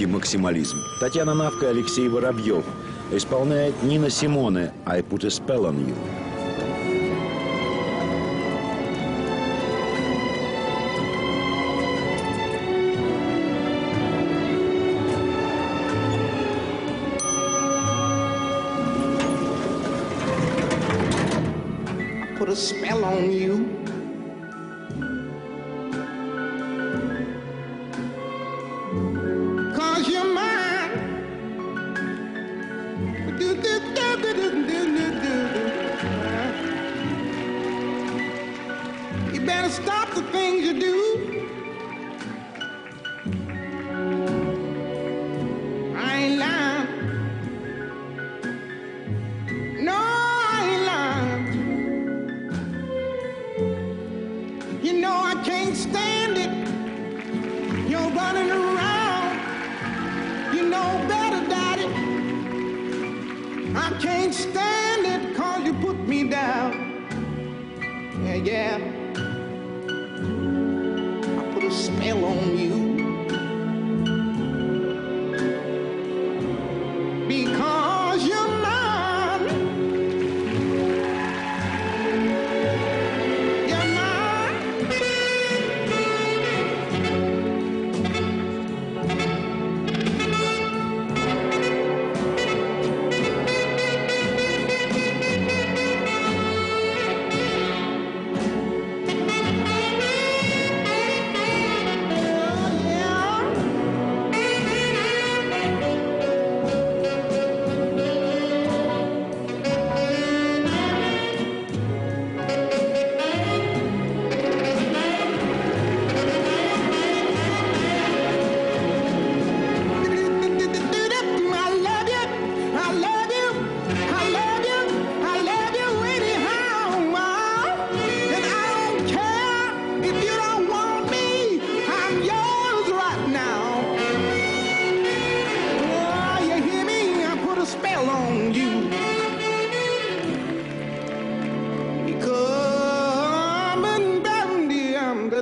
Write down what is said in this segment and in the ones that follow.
и максимализм. Татьяна Навка и Алексей Воробьев исполняет Нина Симоне «I put a spell on you». put a spell on you. Stop the things you do. I ain't lying. No, I ain't lying. You know I can't stand it. You're running around. You know better, Daddy. I can't stand it cause you put me down. Yeah, yeah.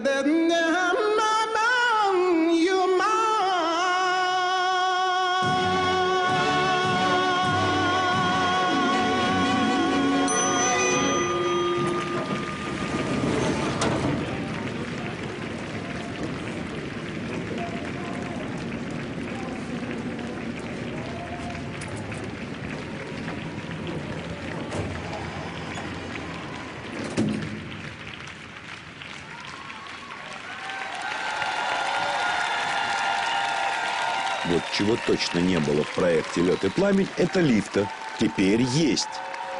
That. than Вот чего точно не было в проекте «Лед и пламень» – это лифта. Теперь есть.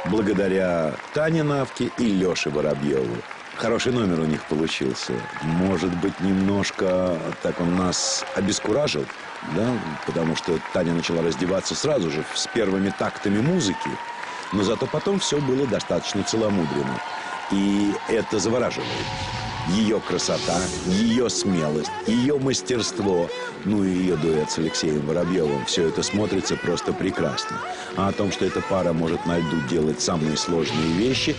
Благодаря Тане Навке и Леше Воробьеву. Хороший номер у них получился. Может быть, немножко так он нас обескуражил, да? Потому что Таня начала раздеваться сразу же с первыми тактами музыки. Но зато потом все было достаточно целомудренно. И это завораживает. Ее красота, ее смелость, ее мастерство, ну и ее дуэт с Алексеем Воробьевым. Все это смотрится просто прекрасно. А о том, что эта пара может на льду делать самые сложные вещи,